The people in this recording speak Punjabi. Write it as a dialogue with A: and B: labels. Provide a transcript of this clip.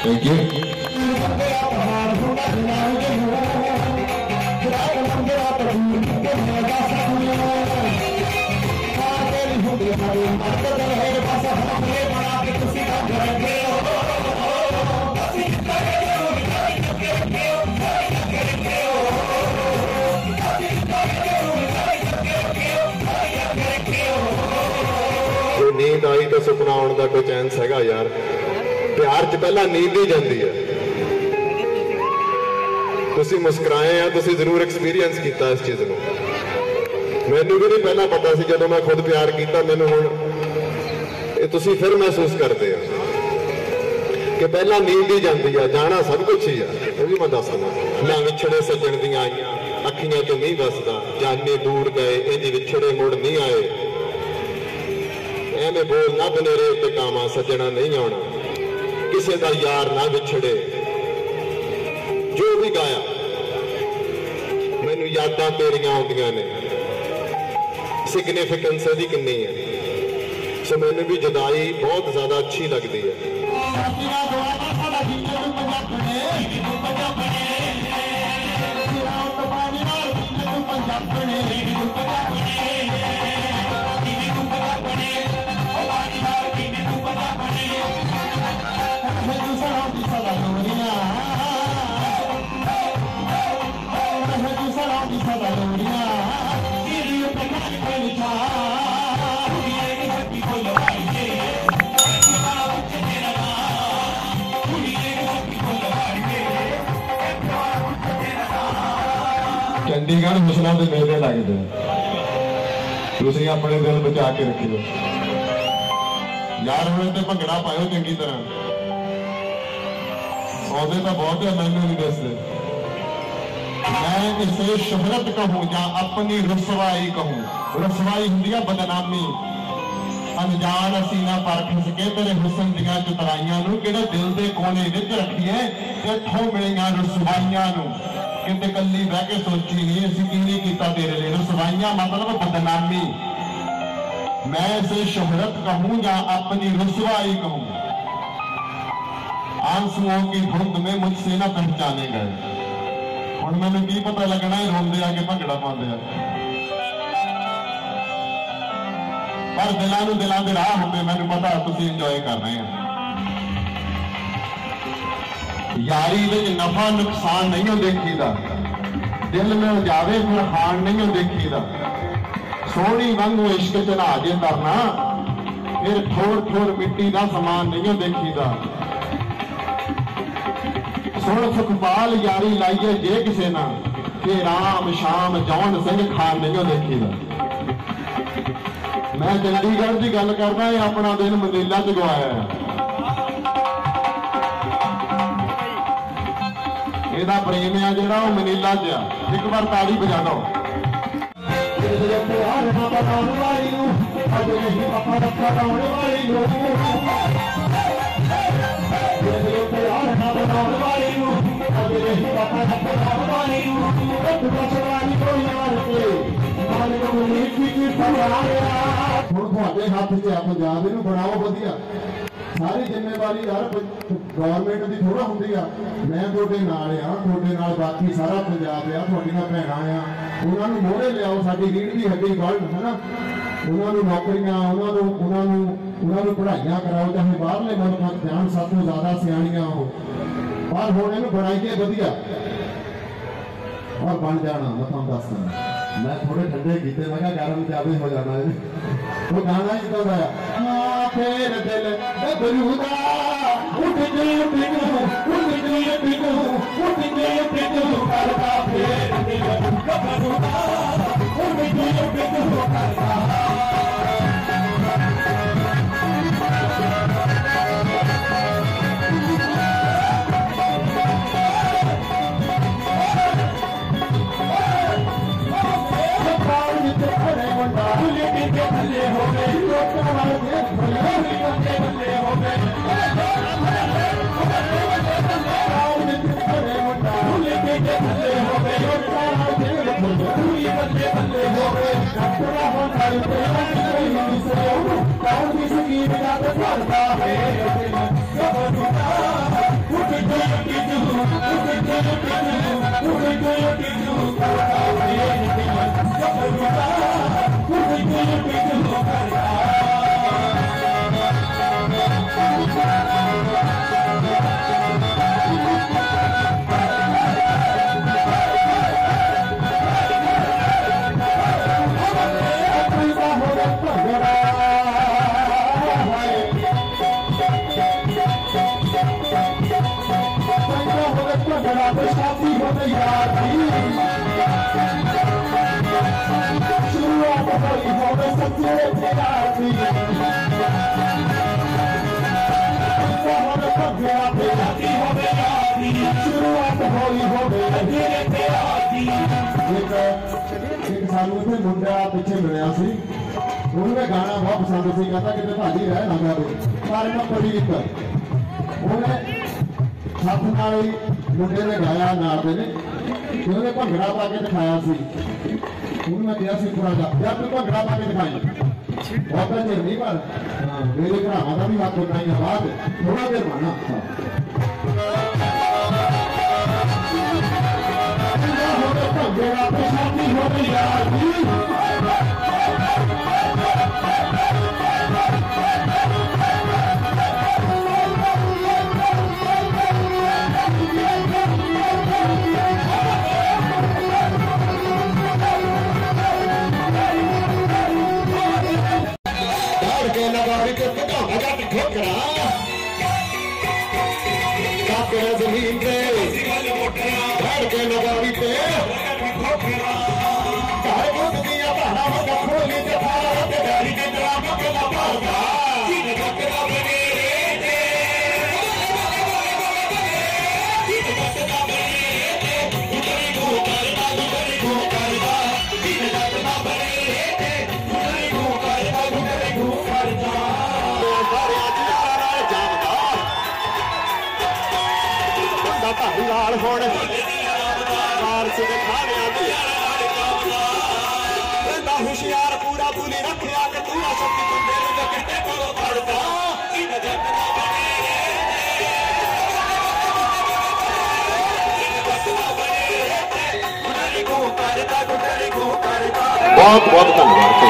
A: Thank you.
B: ਜੇ ਨੀਂਦ ਆਈ ਤਾਂ ਸੁਪਨਾ ਆਉਣ ਦਾ ਕੋਈ ਚਾਂਸ ਹੈਗਾ ਯਾਰ ਪਿਆਰ 'ਚ ਪਹਿਲਾਂ ਨੀਂਦ ਹੀ ਜਾਂਦੀ ਹੈ। ਤੁਸੀਂ ਮੁਸਕਰਾਏ ਆ, ਤੁਸੀਂ ਜ਼ਰੂਰ ਐਕਸਪੀਰੀਅੰਸ ਕੀਤਾ ਇਸ ਚੀਜ਼ ਨੂੰ। ਮੈਨੂੰ ਵੀ ਨਹੀਂ ਪਹਿਲਾਂ ਪਤਾ ਸੀ ਜਦੋਂ ਮੈਂ ਖੁਦ ਪਿਆਰ ਕੀਤਾ, ਮੈਨੂੰ ਹੁਣ ਇਹ ਤੁਸੀਂ ਫਿਰ ਮਹਿਸੂਸ ਕਰਦੇ ਆ ਕਿ ਪਹਿਲਾਂ ਨੀਂਦ ਹੀ ਜਾਂਦੀ ਆ, ਜਾਣਾ ਸਭ ਕੁਝ ਹੀ ਆ। ਉਹ ਵੀ ਮੈਂ ਦੱਸਦਾ ਨਾ ਵਿਛੜੇ ਸੱਜਣ ਦੀਆਂ ਆਈਆਂ, ਅੱਖੀਆਂ ਤੋਂ ਨਹੀਂ ਵਸਦਾ, ਜਾਨੇ ਦੂਰ ਗਏ ਇੰਜ ਵਿਛੜੇ ਮੁੜ ਨਹੀਂ ਆਏ। ਐਵੇਂ ਬੋਲ ਨਾ ਬਨੇਰੇ ਉੱਤੇ ਕਾਮਾ ਸੱਜਣਾ ਨਹੀਂ ਆਉਣਾ। ਕਿਸੇ ਦਾ ਯਾਰ ਨਾ ਵਿਛੜੇ। ਜੋ ਵੀ ਗਾਇਆ, ਮੈਨੂੰ ਯਾਦਾਂ ਤੇਰੀਆਂ ਆਉਂਦੀਆਂ ਨੇ। ਸਿਗਨੀਫੀਕੈਂਸ ਇਹਦੀ ਕਿੰਨੀ ਹੈ? ਸੋ ਮੈਨੂੰ ਵੀ ਜਦਾਈ ਬਹੁਤ ਜ਼ਿਆਦਾ ਅੱਛੀ ਲੱਗਦੀ ਹੈ।
A: ਚੰਡੀਗੜ੍ਹ ਮੁਸਲਾਂ ਦੇ ਮੇਲੇ ਲੱਗਦੇ ਆ। ਤੁਸੀਂ ਆਪਣੇ ਦਿਲ ਬਚਾ ਕੇ ਰੱਖਿਓ ਯਾਰ ਹੁਣ ਤੇ ਭੰਗੜਾ ਪਾਇਓ ਚੰਗੀ ਤਰ੍ਹਾਂ ਉਹਦੇ ਤਾਂ ਬਹੁਤ ਹੈ ਮੈਨੂੰ ਨਹੀਂ ਦੱਸਦੇ मैं इसे शहरत कहूँ या अपनी रसवाई कहूँ। रसवाई होंगी बदनामी। अनजान असीना पर खिसके तेरे हुसन दिया चतराइया दिल के कोने विच रखिए इतों मिलिया रसवाइया कहते कली बह के सोची नहीं असं की नहीं किया तेरे लिए रसवाइया मतलब बदनामी। मैं इसे शहरत कहूँ या अपनी रसवाई कहूँ। आंसुओं की धुंध में मुझसे ना पहचाने गए। ਹੁਣ ਮੈਨੂੰ ਕੀ ਪਤਾ ਲੱਗਣਾ ਇਹ ਰੋਂਦੇ ਆ ਕੇ ਭੰਗੜਾ ਪਾਉਂਦੇ ਆ। ਪਰ ਦਿਲਾਂ ਨੂੰ ਦਿਲਾਂ ਦੇ ਰਾਹ ਹੁੰਦੇ ਮੈਨੂੰ ਪਤਾ ਤੁਸੀਂ ਇੰਜੋਏ ਕਰ ਰਹੇ ਆ। ਯਾਰੀ ਵਿੱਚ ਨਫਾ ਨੁਕਸਾਨ ਨਹੀਂ ਹੋ ਦੇਖੀਦਾ। ਦਿਲ ਮਿਲ ਜਾਵੇ ਫਿਰ ਹਾਨ ਨਹੀਂ ਦੇਖੀਦਾ। ਸੋਹਣੀ ਵਾਂਗੂ ਇਸ਼ਕ ਚ ਨਹਾ ਜੇ ਤਰਨਾ, ਫਿਰ ਥੋੜ ਥੋੜ ਮਿੱਟੀ ਦਾ ਸਮਾਨ ਨਹੀਂ ਦੇਖੀਦਾ। ਸੁਣ ਸੁਖਪਾਲ ਯਾਰੀ ਲਾਈਏ ਜੇ ਕਿਸੇ ਨਾਲ, ਕਿ ਰਾਮ ਸ਼ਾਮ ਜੌਨ ਸਿੰਘ ਖਾਨ ਨੇ ਨਹੀਂ ਦੇਖੀਦਾ। ਮੈਂ ਚੰਡੀਗੜ੍ਹ ਦੀ ਗੱਲ ਕਰਦਾ, ਇਹ ਆਪਣਾ ਦਿਨ ਮਨੀਲਾ ਚ ਗਵਾਇਆ ਇਹਦਾ ਪ੍ਰੇਮ ਆ ਜਿਹੜਾ, ਉਹ ਮਨੀਲਾ 'ਚ ਆ। ਇੱਕ ਵਾਰ ਤਾੜੀ ਵਜਾ ਦਿਓ। ਹੁਣ ਤੁਹਾਡੇ ਹੱਥ 'ਚ ਆ ਪੰਜਾਬ, ਇਹਨੂੰ ਬਣਾਓ ਵਧੀਆ। ਸਾਰੀ ਜ਼ਿੰਮੇਵਾਰੀ ਯਾਰ ਗਵਰਨਮੈਂਟ ਦੀ ਥੋੜਾ ਹੁੰਦੀ ਆ। ਮੈਂ ਤੁਹਾਡੇ ਨਾਲ ਆ, ਤੁਹਾਡੇ ਨਾਲ ਬਾਕੀ ਸਾਰਾ ਪੰਜਾਬ ਆ, ਤੁਹਾਡੀਆਂ ਭੈਣਾਂ ਆ। ਉਹਨਾਂ ਨੂੰ ਮੋਹਰੇ ਲਿਆਓ, ਸਾਡੀ ਰੀੜ ਦੀ ਹੱਡੀ ਵੱਲ ਹਨਾ? ਉਹਨਾਂ ਨੂੰ ਨੌਕਰੀਆਂ ਉਹਨਾਂ ਨੂੰ ਉਹਨਾਂ ਨੂੰ ਉਹਨਾਂ ਨੂੰ ਪੜ੍ਹਾਈਆਂ ਕਰਾਓ ਚਾਹੇ ਬਾਹਰਲੇ ਮੁਲਕਾਂ 'ਚ ਜਾਣ ਸਭ ਤੋਂ ਜ਼ਿਆਦਾ ਸਿਆਣੀਆਂ ਹੋ ਪਰ ਹੁਣ ਇਹਨੂੰ ਬਣਾਈਏ ਵਧੀਆ ਔਰ ਬਣ ਜਾਣਾ ਮੈਂ ਤੁਹਾਨੂੰ ਦੱਸਦਾ ਮੈਂ ਥੋੜੇ ਠੰਡੇ ਕੀਤੇ ਮੈਂ ਕਿਹਾ ਗਰਮ ਜ਼ਿਆਦਾ ਹੋ ਜਾਣਾ ਇਹ ਉਹ ਗਾਣਾ ਹੀ ਤਾਂ ਹੈ ਆ ਫੇਰ ਦਿਲ ਬਬਲੂਦਾ ਉੱਠ ਜੇ ਪਿੰਡੂ ਉੱਠ ਜੇ ਪਿੰਡੂ ਉੱਠ ਜੇ ਪਿੰਡੂ ਕਰਦਾ ਫੇਰ ਦਿਲ ਬਬਲੂਦਾ ਉੱਠ ਜੇ ਪਿੰਡੂ ਕਰਦਾ ਸ਼ਾਦੀ ਹੋਵੇ ਯਾਰ ਦੀ भले गोे भले ڪجهي ڪجهه جيوتي ڪجهه جو ਸਾਨੂੰ ਇੱਥੇ ਮੁੰਡਾ ਪਿੱਛੇ ਮਿਲਿਆ ਸੀ ਉਹਨੂੰ ਇਹ ਗਾਣਾ ਬਹੁਤ ਪਸੰਦ ਸੀ ਕਹਿੰਦਾ ਕਿਤੇ ਭਾਜੀ ਰਹਿ ਨਾ ਜਾਵੇ ਪਰ ਮੈਂ ਪ੍ਰੀਤ ਉਹਨੇ ਸੱਤ ਨਾਲ ਹੀ ਮੁੰਡੇ ਨੇ ਗਾਇਆ ਨਾਲ ਦੇ ਨੇ। ਉਹਨੇ ਭੰਗੜਾ ਪਾ ਕੇ ਦਿਖਾਇਆ ਸੀ। ਉਹਨੂੰ ਮੈਂ ਕਿਹਾ ਸੀ ਥੋੜਾ ਜਿਹਾ ਯਾਰ ਤੂੰ ਭੰਗੜਾ ਪਾ ਕੇ ਦਿਖਾਈ। ਬਹੁਤਾ ਚਿਰ ਨਹੀਂ ਪਰ ਮੇਰੇ ਭਰਾਵਾਂ ਦਾ ਵੀ ਹੱਥ ਉਠਾਈ ਆ ਬਾਅਦ ਥੋੜਾ ਜਿਹਾ ਬਾਣਾ। ਭੰਗੜਾ ਤੇ ਸ਼ਾਦੀ ਹੋਵੇ ਯਾਰ
C: Hospital de ਬੰਦਾ ਭਾਈ ਲਾਲ ਹੁਣ ਕਾਰ ਸਿੰਘ ਖਾਣਿਆ ਦੀ ਬੰਦਾ ਹੁਸ਼ਿਆਰ ਪੂਰਾ ਬੁਲੀ ਰੱਖਿਆ ਕਿ ਤੂੰ ਆ ਸ਼ਕਤੀ ਬੰਦੇ ਨੂੰ ਜੋ ਕਿਤੇ ਕੋਲੋਂ ਫੜਦਾ ਕੀ ਜੱਟ ਨਾ ਬਣੇ ਗੁਡਰੀ ਕੋ ਕਰਦਾ ਗੁਡਰੀ ਕੋ ਕਰਦਾ
B: ਬਹੁਤ ਬਹੁਤ ਧੰਨਵਾਦ